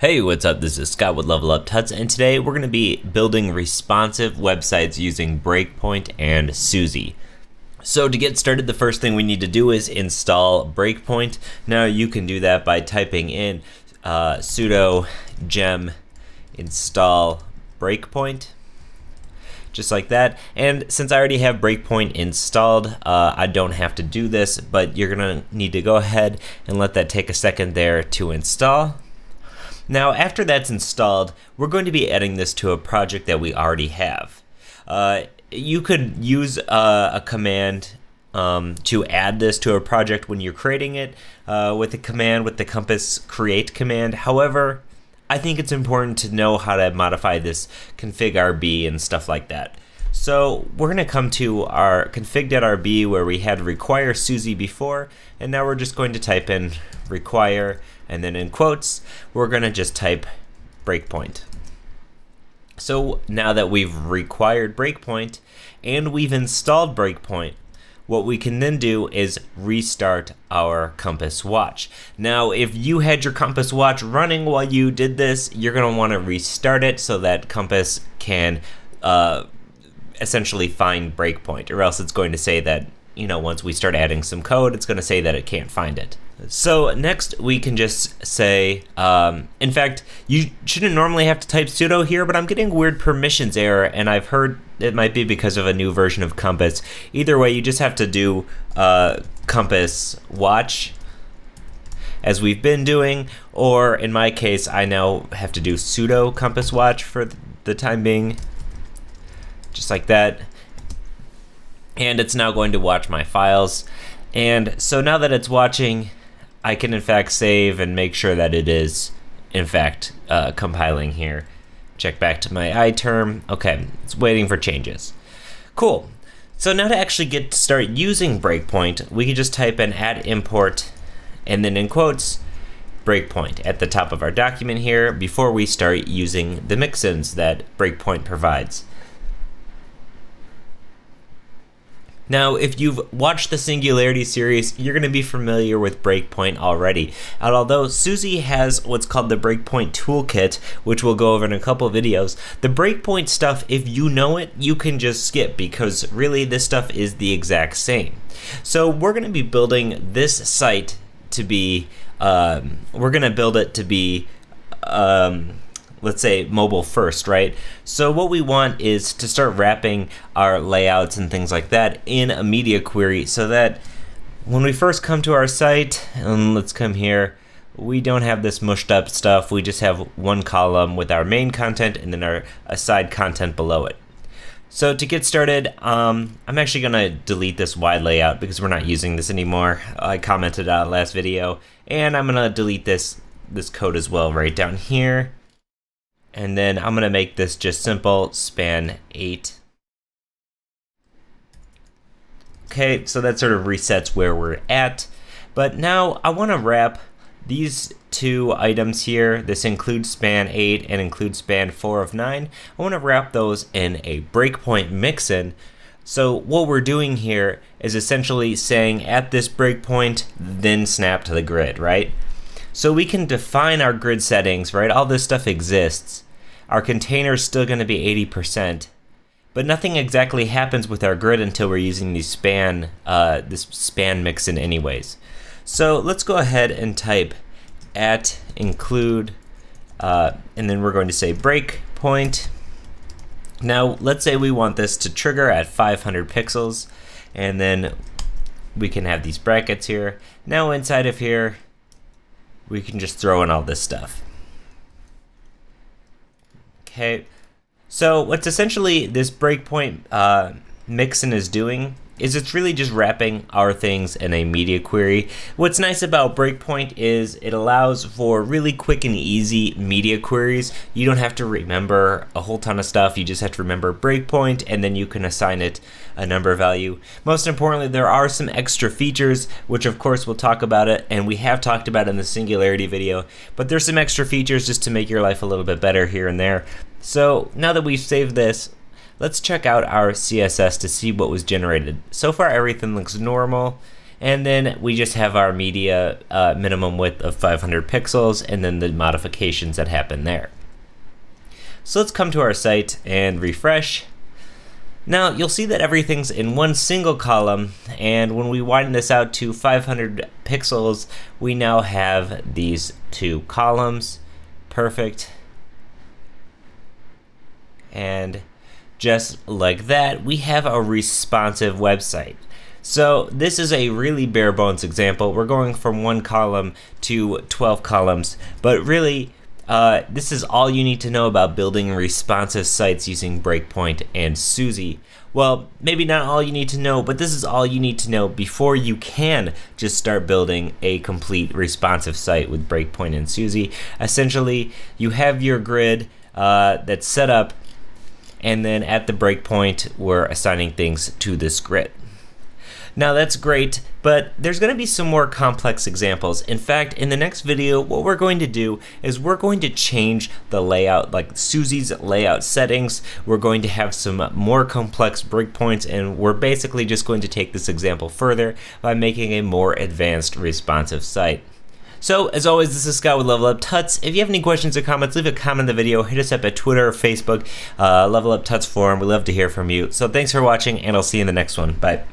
Hey, what's up? This is Scott with Level Up Tuts, and today we're going to be building responsive websites using Breakpoint and Susy. So to get started, the first thing we need to do is install Breakpoint. Now you can do that by typing in uh, sudo gem install Breakpoint, just like that. And since I already have Breakpoint installed, uh, I don't have to do this, but you're going to need to go ahead and let that take a second there to install. Now, after that's installed, we're going to be adding this to a project that we already have. Uh, you could use uh, a command um, to add this to a project when you're creating it uh, with the command with the compass create command. However, I think it's important to know how to modify this config RB and stuff like that. So we're going to come to our config.rb where we had require Susy before, and now we're just going to type in require, and then in quotes, we're to just type breakpoint. So now that we've required breakpoint and we've installed breakpoint, what we can then do is restart our compass watch. Now, if you had your compass watch running while you did this, you're want to restart it so that compass can uh, essentially find breakpoint, or else it's going to say that, you know, once we start adding some code, it's going to say that it can't find it. So next we can just say, um, in fact, you shouldn't normally have to type sudo here, but I'm getting weird permissions error, and I've heard it might be because of a new version of Compass. Either way, you just have to do uh, Compass watch as we've been doing, or in my case, I now have to do sudo Compass watch for the time being just like that. And it's now going to watch my files. And so now that it's watching, I can in fact save and make sure that it is in fact uh, compiling here. Check back to my iTerm. Okay, it's waiting for changes. Cool. So now to actually get to start using breakpoint, we can just type in add import and then in quotes, breakpoint at the top of our document here before we start using the mixins that breakpoint provides. Now, if you've watched the Singularity series, you're going to be familiar with Breakpoint already. And although Susy has what's called the Breakpoint Toolkit, which we'll go over in a couple videos, the Breakpoint stuff, if you know it, you can just skip because really this stuff is the exact same. So we're going to be building this site to be, um, we're going to build it to be, um, let's say mobile first, right? So what we want is to start wrapping our layouts and things like that in a media query so that when we first come to our site, and let's come here, we don't have this mushed up stuff. We just have one column with our main content and then our aside content below it. So to get started, um, I'm actually going to delete this wide layout because we're not using this anymore. I commented on last video, and I'm going to delete this this code as well right down here. And then I'm going to make this just simple span 8. Okay, so that sort of resets where we're at. But now I want to wrap these two items here, this includes span 8 and includes span 4 of 9, I want to wrap those in a breakpoint mixin. So what we're doing here is essentially saying at this breakpoint, then snap to the grid, right? So we can define our grid settings, right? All this stuff exists. Our container is still going to be 80%. But nothing exactly happens with our grid until we're using these span, uh, this span mixin anyways. So let's go ahead and type at include, uh, and then we're going to say breakpoint. Now let's say we want this to trigger at 500 pixels, and then we can have these brackets here. Now inside of here, we can just throw in all this stuff. Okay, so what's essentially this breakpoint uh, mixin is doing is it's really just wrapping our things in a media query. What's nice about Breakpoint is it allows for really quick and easy media queries. You don't have to remember a whole ton of stuff. You just have to remember Breakpoint and then you can assign it a number value. Most importantly, there are some extra features, which of course we'll talk about it and we have talked about in the Singularity video, but there's some extra features just to make your life a little bit better here and there. So now that we've saved this, Let's check out our CSS to see what was generated. So far everything looks normal And then we just have our media uh, minimum width of 500 pixels and then the modifications that happen there. So let's come to our site and refresh. Now you'll see that everything's in one single column and when we widen this out to 500 pixels we now have these two columns. Perfect. And just like that we have a responsive website. So this is a really bare bones example. We're going from one column to 12 columns, but really uh, this is all you need to know about building responsive sites using Breakpoint and Susy. Well, maybe not all you need to know, but this is all you need to know before you can just start building a complete responsive site with Breakpoint and Susy. Essentially, you have your grid uh, that's set up, and then at the breakpoint, we're assigning things to this grid. Now that's great, but there's going to be some more complex examples. In fact, in the next video, what we're going to do is we're going to change the layout, like Susy's layout settings. We're going to have some more complex breakpoints, and we're basically just going to take this example further by making a more advanced responsive site. So, as always, this is Scott with Level Up Tuts. If you have any questions or comments, leave a comment in the video. Hit us up at Twitter or Facebook, uh, Level Up Tuts forum. We love to hear from you. So, thanks for watching, and I'll see you in the next one. Bye.